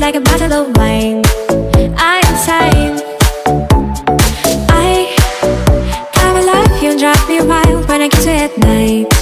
like a bottle of wine. I am sane I, I will love you and drive me wild when I get you at night.